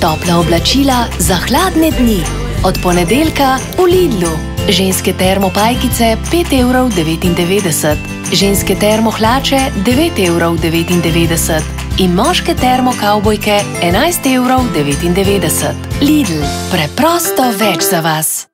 Topla oblačila za hladne dni. Od ponedeljka v Lidlu. Ženske termopajkice 5,99 evrov, ženske termohlače 9,99 evrov in moške termokavbojke 11,99 evrov. Lidl, preprosto več za vas.